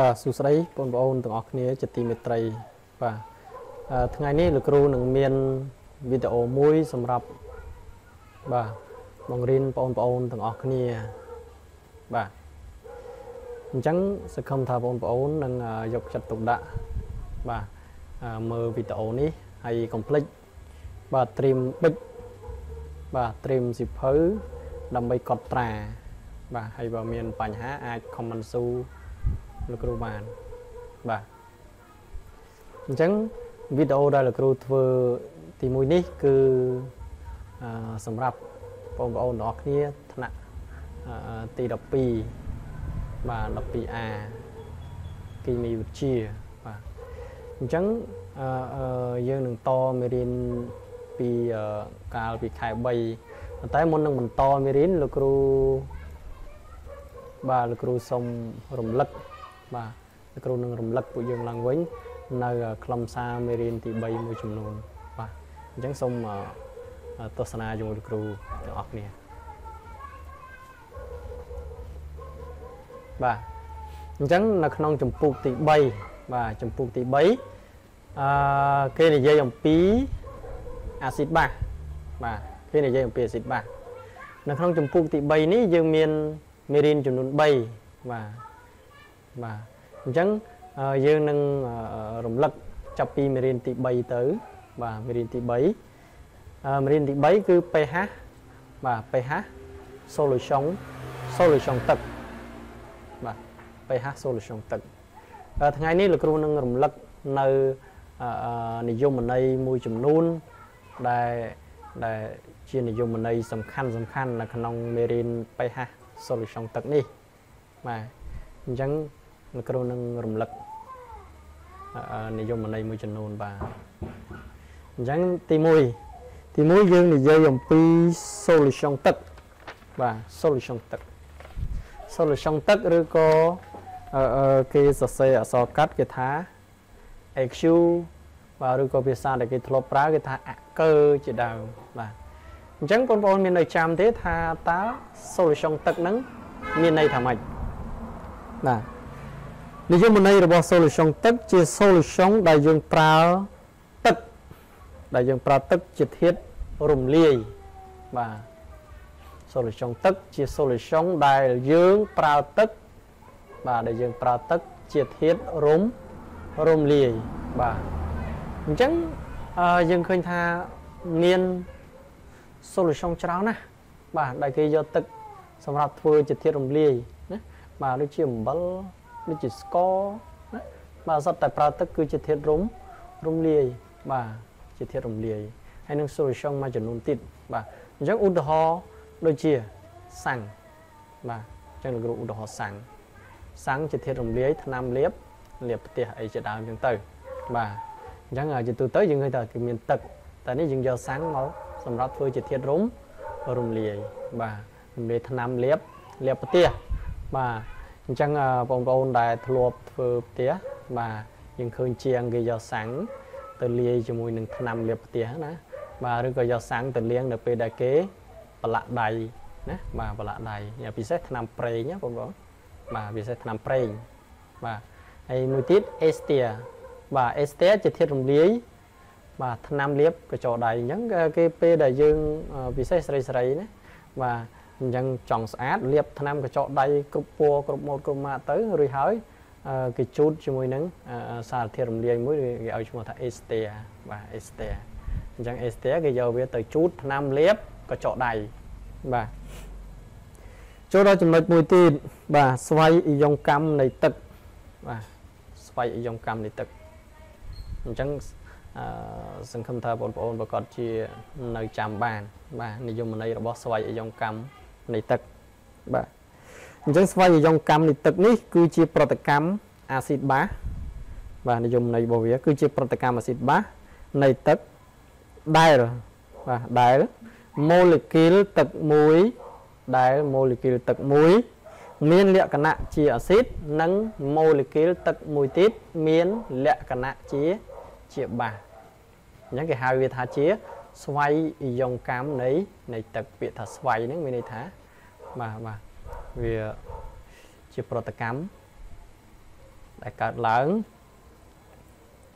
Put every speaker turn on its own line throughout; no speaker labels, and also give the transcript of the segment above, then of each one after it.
បាទសួស្តីបងប្អូនទាំងអស់គ្នាជាទីមេត្រីបាទថ្ងៃនេះលោកគ្រូនឹងមានវីដេអូមួយសម្រាប់បាទបង្រៀនបងប្អូនទាំងអស់គ្នាបាទអញ្ចឹងសង្ឃឹមថាបងប្អូននឹងយកចិត្តទុកដាក់បាទមើលវីដេអូនេះហើយកុំភ្លេចបាទត្រៀមប៊ិចបាទត្រៀមសិភៅដើម្បីកត់ត្រា បាទហើយបើមានបញ្ហាអាច comment ស៊ូ លោកគ្រូបានបាទអញ្ចឹងវីដេអូដែលលោកគ្រូធ្វើទី1នេះគឺសម្រាប់បងប្អូនទាំងអស់គ្នាថ្នាក់ទី12បាទ 12A គីមីវិទ្យាបាទអញ្ចឹងយើងនឹងតមេរៀនពីកាលពីខែ3ប៉ុន្តែមុននឹងបន្តមេរៀនលោកគ្រូបាទលោកគ្រូសូមរំលឹក បាទលោកគ្រូនឹងរំលឹកពួកយើងឡើងវិញ នៅខ្លឹមសារមេរៀនទី3មួយចំនួនបាទអញ្ចឹងសូមទស្សនាជាមួយលោកគ្រូទាំងអស់គ្នាបាទអញ្ចឹងនៅក្នុងចម្ពោះទី3បាទចម្ពោះទី3អឺគេនិយាយអំពីអាស៊ីតបាសបាទគេនិយាយអំពីអាស៊ីតបាសនៅក្នុងចម្ពោះទី3នេះយើងមានមេរៀនចំនួន3បាទ បាទអញ្ចឹងយើងនឹងរំលឹកចាប់ពីមេរៀនទី3ទៅ បាទមេរៀនទី3មេរៀនទី3គឺ pH បាទ pH solution solution ទឹកបាទ pH solution ទឹកថ្ងៃនេះលោកគ្រូនឹងរំលឹកនៅនិយមន័យមួយចំនួនដែលដែលជានិយមន័យសំខាន់សំខាន់នៅក្នុងមេរៀន pH solution ទឹកនេះបាទអញ្ចឹង លោកគ្រូនឹងរំលឹកនិយមន័យមួយចំនួនបាទអញ្ចឹងទី1ទី1យើងនិយាយអំពី solution ទឹកបាទ solution ទឹក solution ទឹកឬក៏គេសរសេរអក្សរកាត់គេថា AQ បាទឬក៏ភាសាដែលគេធ្លាប់ប្រើគេថាអកើជាដើមបាទអញ្ចឹងបងប្អូនមាននៅចាំទេថាតើ solution ទឹកហ្នឹងមានន័យថាម៉េចបាទ និយមន័យរបស់ solution ទឹកជា solution ដែលយើងប្រើទឹកដែលយើងប្រើទឹកជាធាតុរំលាយបាទ solution ទឹកជា solution ដែលយើងប្រើទឹកបាទដែលយើងប្រើទឹកជាធាតុរំរំលាយបាទអញ្ចឹងយើងឃើញថាមាន solution ច្រើនណាស់បាទដែលគេយកទឹកសម្រាប់ធ្វើជាធាតុរំលាយណាបាទដូចជាអំបិល ដូចជាស្ករណាបាទសត្វតែប្រើទឹកគឺជាធាតុរំរំលាយបាទជាធាតុរំលាយហើយនឹង solution មួយចំនួនទៀតបាទអញ្ចឹងឧទាហរណ៍ដូចជាសាំងបាទអញ្ចឹងលោកគ្រូឧទាហរណ៍សាំងសាំងជាធាតុរំលាយថ្នាំលាបលាបផ្ទះអីជាដើមអញ្ចឹងទៅ បាទអញ្ចឹងជាទូទៅយើងឃើញថាគឺមានទឹកតែនេះយើងយកសាំងមកសម្រាប់ធ្វើជាធាតុរំរំលាយបាទរំលាយថ្នាំលាបលាបផ្ទះបាទ អញ្ចឹងបងប្អូនដែលធ្លាប់ធ្វើផ្ទះបាទយើងឃើញជាងគេយកសាំងទៅលាយជាមួយនឹងថ្នាំលាបផ្ទះណាបាទឬក៏យកសាំងទៅលាងនៅពេលដែលគេប្រឡាក់ដៃណាបាទប្រឡាក់ដៃពិសេសថ្នាំប្រេងណាបងប្អូនបាទពិសេសថ្នាំប្រេងបាទហើយមួយទៀតអេស្ទាបាទអេស្ទាជាធាតុរំលាយបាទថ្នាំលាបកញ្ចក់ដៃអញ្ចឹងគេពេលដែលយើងពិសេសស្រីស្រីណាបាទ អញ្ចឹងចង់ស្អាតលាបថ្នាំកញ្ចក់ដៃគ្រប់ពណ៌គ្រប់ម៉ូដគ្រប់ម៉ាកទៅរួចហើយគេជូតជាមួយនឹងសារធាតុរំលាយមួយគេឲ្យឈ្មោះថា Estea បាទ Estea អញ្ចឹង Estea គេយកវាទៅជូតថ្នាំលាបកញ្ចក់ដៃបាទចូលដល់ចំណុចមួយទៀតបាទស្វ័យអយងកម្មនៃទឹកបាទស្វ័យអយងកម្មនៃទឹកអញ្ចឹងអឺសង្ឃឹមថាបងប្អូនប្រកាសជានៅចាំបាន បាទនិយមន័យរបស់ស្វ័យអយងកម្ម នៃទឹកបាទអញ្ចឹងស្វ័យអយងកម្មនៃទឹកនេះ គឺជាប្រតិកម្មអាស៊ីតបាសបាទនិយមន័យរបស់វា គឺជាប្រតិកម្មអាស៊ីតបាសនៃទឹកដែលបាទដែលម៉ូលេគុលទឹកមួយដែលម៉ូលេគុលទឹកមួយមានលក្ខណៈជាអាស៊ីតនិងម៉ូលេគុលទឹកមួយទៀតមានលក្ខណៈជាជាបាសអញ្ចឹងគេហៅវាថាជា ស្វ័យយងកម្មនៃនៃទឹកពាក្យថាស្វ័យហ្នឹងមានន័យថាបាទបាទវាជាប្រតកម្មដែលកើតឡើង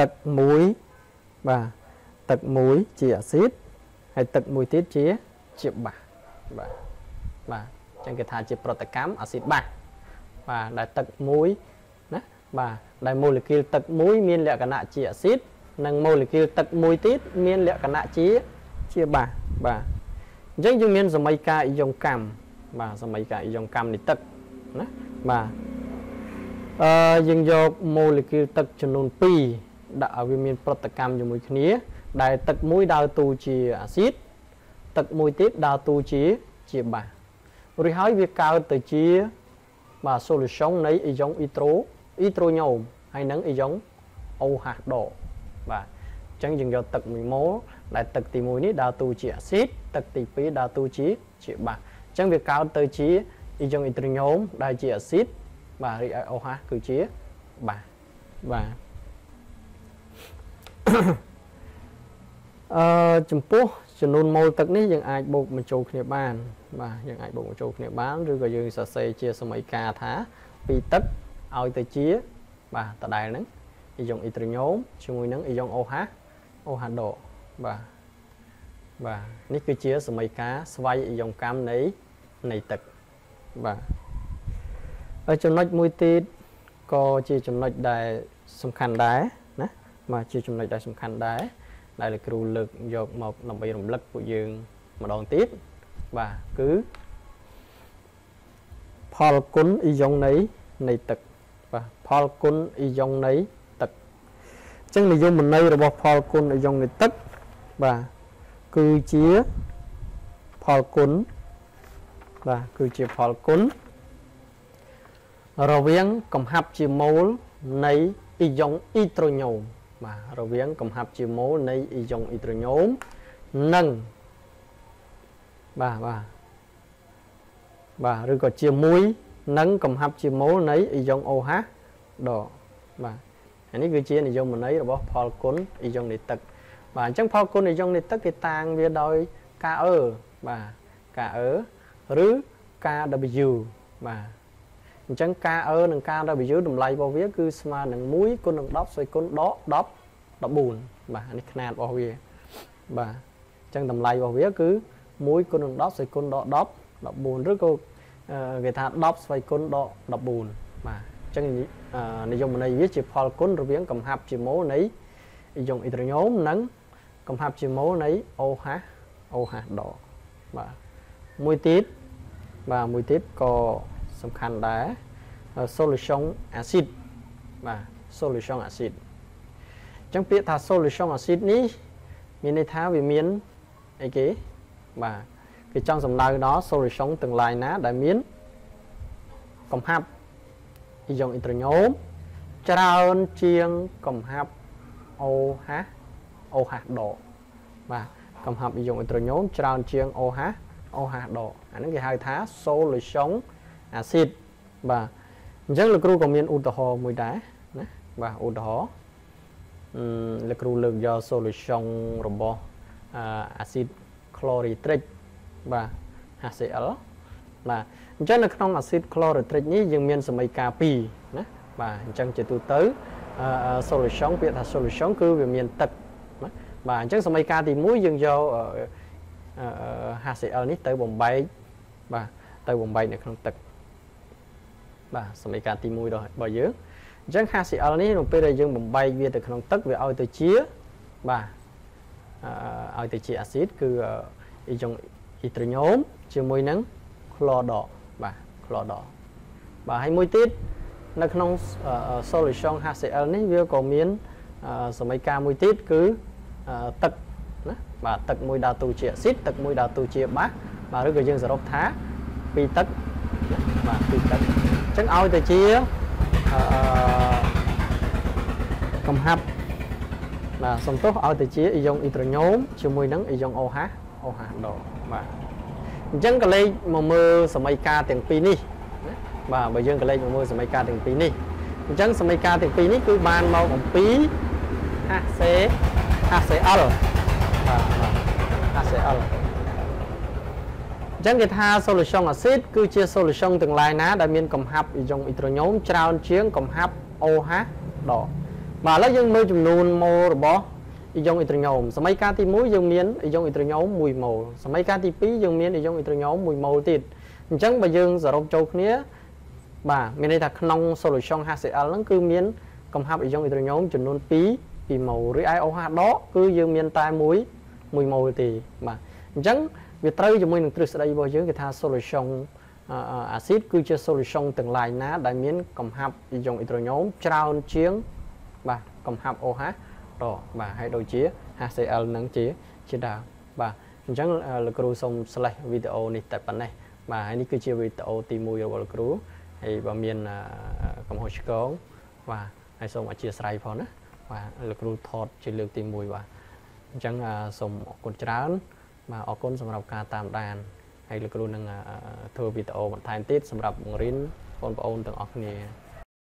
ទឹកមួយបាទទឹកមួយជាអាស៊ីតហើយទឹកមួយទៀតជាជាបាសបាទបាទអញ្ចឹងគេថាជាប្រតិកម្មអាស៊ីតបាសបាទដែលទឹកមួយណាបាទដែលម៉ូលេគុលទឹកមួយមានលក្ខណៈជាអាស៊ីត និងម៉ូលេគុលទឹកមួយទៀតមានលក្ខណៈជាជាបាសបាទអញ្ចឹងយើងមានសម័យកាអ៊ីយ៉ុងកម្មបាទសម័យកាអ៊ីយ៉ុងកម្មនៃទឹកណាបាទអឺយើងយកម៉ូលេគុលទឹកចំនួន2ដាក់ឲ្យវាមានប្រតិកម្មជាមួយគ្នា ដែលទឹកមួយដើរតួជាអាស៊ីតទឹកមួយទៀតដើរតួជាជាបាសរួចហើយវាកើតទៅជាបាទ solution នៃអ៊ីយ៉ុងអ៊ីត្រូអ៊ីត្រូញ៉ូមហើយនឹងអ៊ីយ៉ុងអូហាស់ដ បាទអញ្ចឹងយើងយកទឹកមួយម៉ូលដែលទឹកទី1នេះដើរតួជាអាស៊ីតទឹកទី2ដើរតួជាជាបាសអញ្ចឹងវាកើតទៅជាអ៊ីយ៉ុងអ៊ីត្រូញ៉ូមដែលជាអាស៊ីតបាទរីឯអូហាស់គឺជាបាសបាទអឺចំពោះចំនួនម៉ូលទឹកនេះយើងអាចបូកបញ្ចូលគ្នាបាន បាទយើងអាចបូកបញ្ចូលគ្នាបានឬក៏យើងសរសេរជាសមីការថាពីទឹកឲ្យទៅជា បាទដដែលហ្នឹង អ៊ីយ៉ុងអ៊ីត្រូញ៉ូមជាមួយនឹងអ៊ីយ៉ុងអូហាអូហាដូបាទបាទនេះគឺជាសមីការស្វ័យអ៊ីយ៉ុងកម្មនៃនៃទឹកបាទហើយចំណុចមួយទៀតក៏ជាចំណុចដែលសំខាន់ដែរណាបាទជាចំណុចដែលសំខាន់ដែរដែលលោកគ្រូលើកយកមកដើម្បីរំលឹកពួកយើងម្ដងទៀតបាទគឺផលគុណអ៊ីយ៉ុងនៃនៃទឹកបាទផលគុណអ៊ីយ៉ុងនៃទឹកអញ្ចឹងនិយមន័យរបស់ផលគុណអ៊ីយ៉ុងនៃទឹកបាទគឺជាផលគុណបាទគឺជាផលគុណរវាងកំហាប់ជាម៉ូលនៃអ៊ីយ៉ុងអ៊ីត្រូញ៉ូមបាទរវាងកំហាប់ជាម៉ូលនៃអ៊ីយ៉ុងអ៊ីត្រូញ៉ូមនិងបាទបាទបាទឬក៏ជាមួយនឹងកំហាប់ជាម៉ូលនៃអ៊ីយ៉ុងអូហាដបាទ អានេះវាជានិយមន័យរបស់ផលគុណអ៊ីយ៉ុងនៃទឹក បាទអញ្ចឹងផលគុណអ៊ីយ៉ុងនៃទឹកគេតាំងវាដោយការអឺបាទការអឺឬការ W បាទអញ្ចឹងការអឺនិងការ W តម្លៃរបស់វា គឺស្មើនឹង1គុណនឹង10ស្អុយគុណដក10 14បាទនេះຂណាតរបស់វាបាទអញ្ចឹងតម្លៃរបស់វាគឺ1គុណនឹង10ស្អុយគុណដក10 14ឬក៏គេថា10ស្វ័យគុណដក14បាទ អញ្ចឹងនិយមន័យវាជាផលគុណរវាងកំហាប់ជាម៉ូនៃយងអ៊ីត្រូញ៉ូមនិងកំហាប់ជាម៉ូនៃ OH OH ដបាទមួយទៀតបាទមួយទៀតក៏សំខាន់ដែរ solution acid បាទ solution acid អញ្ចឹងពាក្យថា solution acid នេះមានន័យថាវាមានអីគេបាទគេចង់សំដៅដល់ solution ទាំងឡាយណាដែលមានកំហាប់ អ៊ីយ៉ុងអ៊ីត្រូញ៉ូមច្រើនជាងកំហាប់ OH OH ដបាទកំហាប់អ៊ីយ៉ុងអ៊ីត្រូញ៉ូមច្រើនជាង OH OH ដអាហ្នឹងគេហៅថា solution acid បាទអញ្ចឹងលោកគ្រូក៏មានឧទាហរណ៍មួយដែរណាបាទឧទាហរណ៍អឺលោកគ្រូលើកយក solution របស់អាស៊ីត chloritric បាទ HCl បាទអញ្ចឹងនៅក្នុងអាស៊ីត chloritric នេះយើងមានសមីការ2ណាបាទអញ្ចឹងជាទូទៅ solution ពាក្យថា solution គឺវាមានទឹកណាបាទអញ្ចឹងសមីការទី1យើងយក HCl នេះទៅបំបែកបាទទៅបំបែកនៅក្នុងទឹកបាទសមីការទី1របស់យើងអញ្ចឹង HCl នេះនៅពេលដែលយើងបំបែកវាទៅក្នុងទឹកវាឲ្យទៅជាបាទឲ្យទៅជាអាស៊ីតគឺអ៊ីយ៉ុងអ៊ីត្រូញ៉ូមជាមួយនឹង ក្លដបាទក្លដបាទហើយមួយទៀតនៅក្នុង solution HCl នេះវាក៏មានសមីការមួយទៀតគឺទឹកណាបាទទឹកមួយដើរតួជាអាស៊ីតទឹកមួយដើរតួជាបាសបាទឬក៏យើងសរុបថាពីទឹកបាទពីទឹកអញ្ចឹងឲ្យទៅជាអឺកំហាប់បាទសំទោសឲ្យទៅជាអ៊ីយ៉ុងអ៊ីត្រូញ៉ូមជាមួយនឹងអ៊ីយ៉ុង OH OH ដបាទ អញ្ចឹងក៏លេខមកមើលសមីការទាំងពីរនេះបាទបើយើងក៏លេខមកមើលសមីការទាំងពីរនេះអញ្ចឹងសមីការទាំងពីរនេះគឺបានមកអំពី HC HCl បាទ HCl អញ្ចឹងគេថា solution acid គឺជា solution ទាំងឡាយណាដែលមានកំហាប់អ៊ីយ៉ុងអ៊ីត្រូញ៉ូមច្រើនជាងកំហាប់ OH ដកបាទឥឡូវយើងមើលចំនួនម៉ូលរបស់ អ៊ីយ៉ុងអ៊ីដ្រូញ៉ូមសម័យកាលទី1យើងមានអ៊ីយ៉ុងអ៊ីដ្រូញ៉ូម1ម៉ូលសម័យកាលទី2យើងមានអ៊ីយ៉ុងអ៊ីដ្រូញ៉ូម1ម៉ូលទៀតអញ្ចឹងបើយើងសរុបចូលគ្នាបាទមានន័យថាក្នុង solution HCl ហ្នឹងគឺមានកំហាប់អ៊ីយ៉ុងអ៊ីដ្រូញ៉ូមចំនួន2 2ម៉ូលឬ IOH ដកគឺយើងមានតែ1 1ម៉ូលទេបាទអញ្ចឹងវាត្រូវជាមួយនឹងទ្រឹស្ដីរបស់យើងគេថា solution អាស៊ីតគឺជា solution ទាំងឡាយណា ដែលមានកំហាប់អ៊ីយ៉ុងអ៊ីដ្រូញ៉ូមច្រើនជាងបាទកំហាប់ OH តបាទហើយដូចជា HCl នឹងជាជាដើមបាទអញ្ចឹងលោកគ្រូសូម slash វីដេអូនេះតែប៉ុណ្ណេះបាទហើយនេះគឺជាវីដេអូទី1របស់លោកគ្រូហើយបើមានកំហុសឆ្គងបាទហើយសូមអធិស្ឋានផងណាបាទលោកគ្រូថតជាលើកទី1បាទអញ្ចឹងសូមអរគុណច្រើនបាទអរគុណសម្រាប់ការតាមដានហើយលោកគ្រូនឹងធ្វើវីដេអូបន្ថែមទៀតសម្រាប់បង្រៀនបងប្អូនទាំងអស់គ្នា